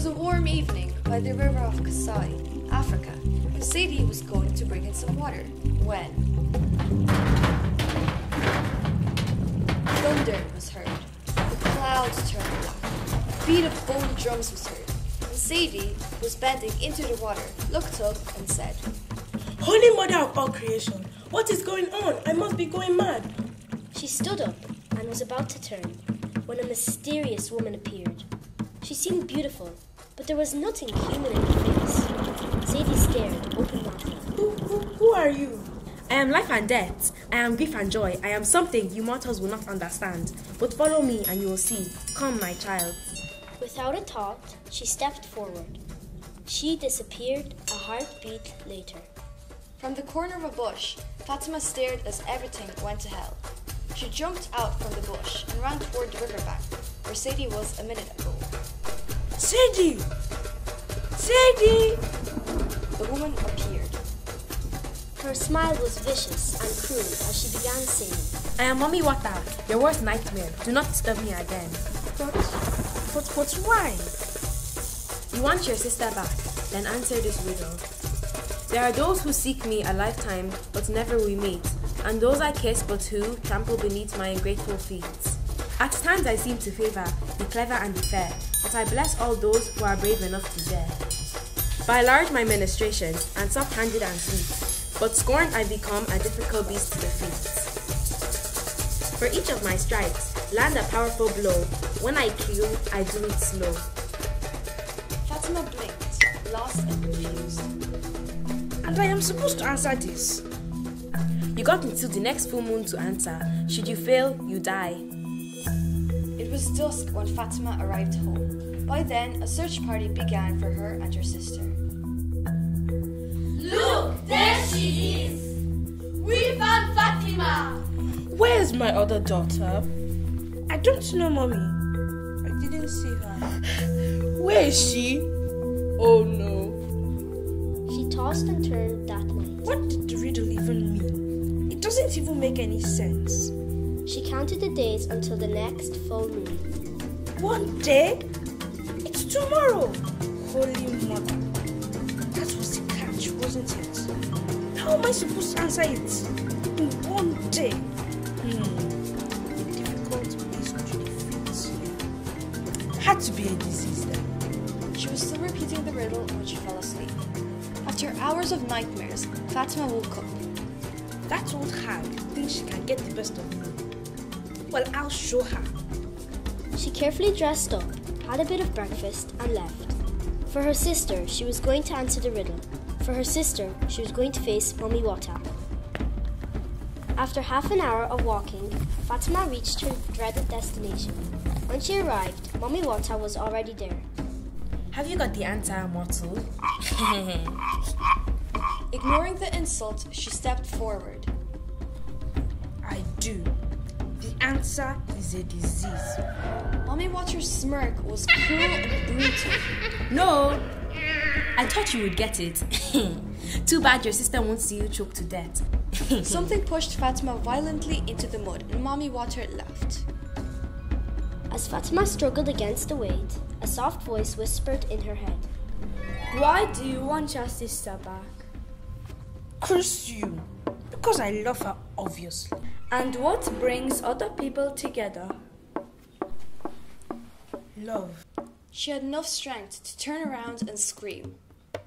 was a warm evening by the river of Kasai, Africa, and Saidy was going to bring in some water when thunder was heard. The clouds turned black. Beat of bone drums was heard. And Saidy was bending into the water, looked up, and said, Holy Mother of all creation, what is going on? I must be going mad. She stood up and was about to turn when a mysterious woman appeared. She seemed beautiful, but there was nothing human in her face. Saidy stared, open mouthed. Who, who, who are you? I am life and death. I am grief and joy. I am something you mortals will not understand. But follow me and you will see. Come, my child. Without a thought, she stepped forward. She disappeared a heartbeat later. From the corner of a bush, Fatima stared as everything went to hell. She jumped out from the bush and ran toward the riverbank, where Saidy was a minute ago. Saidy! Saidy! The woman appeared. Her smile was vicious and cruel as she began singing. I am Mommy Wata, your worst nightmare. Do not disturb me again. But, but, but why? You want your sister back? Then answer this riddle. There are those who seek me a lifetime, but never we meet, and those I kiss, but who trample beneath my ungrateful feet. At times I seem to favor the clever and the fair, but I bless all those who are brave enough to dare. By large my ministrations, and soft-handed and sweet, but scorn I become a difficult beast to defeat. For each of my strikes, land a powerful blow. When I kill, I do it slow. Fatima blinked, lost and confused. And I am supposed to answer this. You got until the next full moon to answer. Should you fail, you die. It was dusk when Fatima arrived home. By then, a search party began for her and her sister. She is. We found Fatima. Where's my other daughter? I don't know, mommy. I didn't see her. Where is she? Oh no. She tossed and turned that night. What did the riddle even mean? It doesn't even make any sense. She counted the days until the next full moon. One day? It's tomorrow. Holy Mother. That was the catch, wasn't it? How am I supposed to answer it? In one day? Hmm. Difficult place to defeat. Had to be a disease then. She was still repeating the riddle when she fell asleep. After hours of nightmares, Fatima woke up. That old hag thinks she can get the best of me. Well, I'll show her. She carefully dressed up, had a bit of breakfast, and left. For her sister, she was going to answer the riddle. For her sister, she was going to face Mummy Wata. After half an hour of walking, Fatima reached her dreaded destination. When she arrived, Mummy Wata was already there. Have you got the answer, mortal? Ignoring the insult, she stepped forward. I do. The answer is a disease. Mommy Water's smirk was cruel and brutal. no! I thought you would get it. Too bad your sister won't see you choke to death. Something pushed Fatima violently into the mud and Mommy Water left. As Fatima struggled against the weight, a soft voice whispered in her head. Why do you want your sister back? Curse you. Because I love her, obviously. And what brings other people together? Love. She had enough strength to turn around and scream.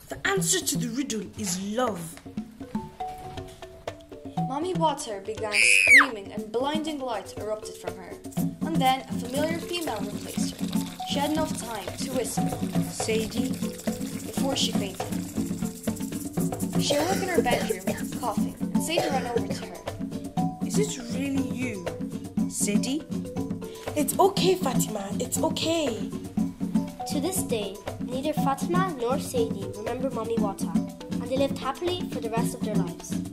The answer to the riddle is love. Mommy Water began screaming and blinding light erupted from her. And then a familiar female replaced her. She had enough time to whisper, Saidy, before she fainted. She awoke in her bedroom, coughing, and Saidy ran over to her. is it really you? Saidy? It's okay, Fatima. It's okay. To this day, neither Fatima nor Saidy remember Mummy Wata, and they lived happily for the rest of their lives.